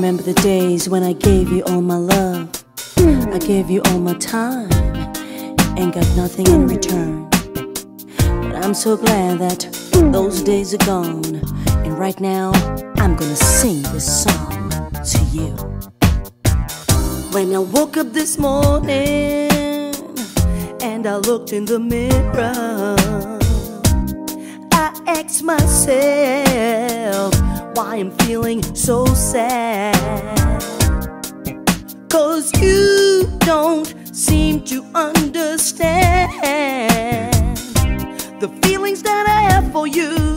remember the days when I gave you all my love. I gave you all my time and got nothing in return. But I'm so glad that those days are gone. And right now, I'm gonna sing this song to you. When I woke up this morning and I looked in the mirror, why I'm feeling so sad. Cause you don't seem to understand the feelings that I have for you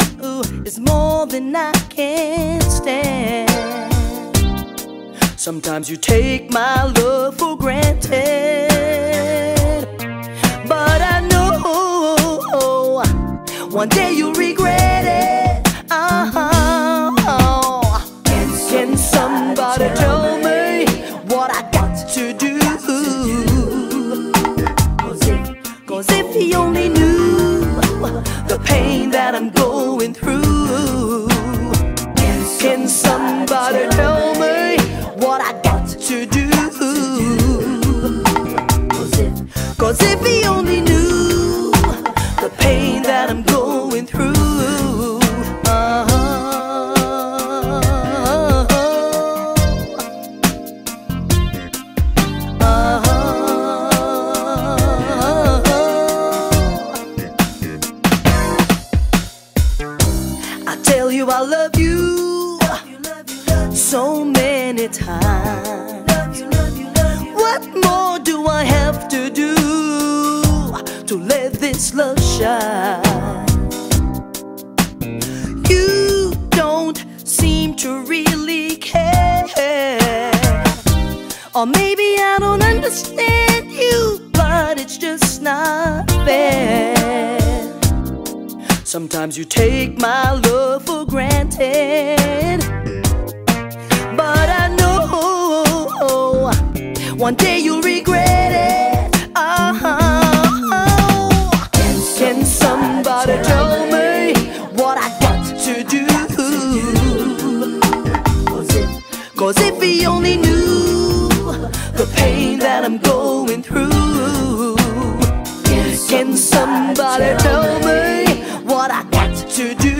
is more than I can stand. Sometimes you take my love for granted, but I know one day you'll regret Cause if he only knew the pain that I'm going through, can somebody tell me what I got to do? Cause if he only knew I tell you I love you so many times. What more do I have to do to let this love shine? You don't seem to really care. Or maybe I don't understand you, but it's just not fair. Sometimes you take my love granted. But I know one day you'll regret it. Uh-huh. Can somebody tell me what I got to do? Cause if he only knew the pain that I'm going through, can somebody tell me what I got to do?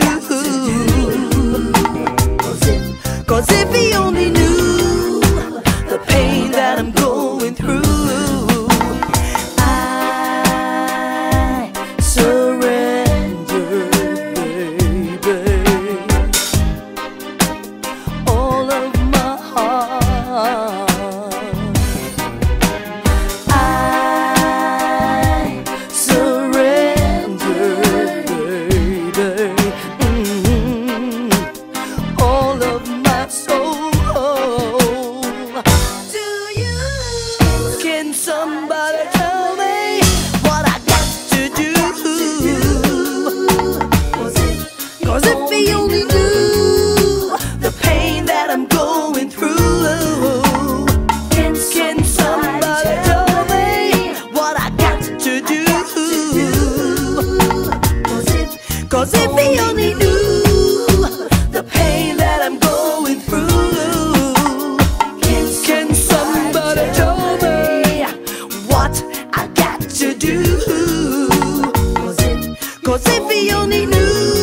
Cause if he only knew the pain that I'm going through, can somebody tell me what I got to do? Cause if he only knew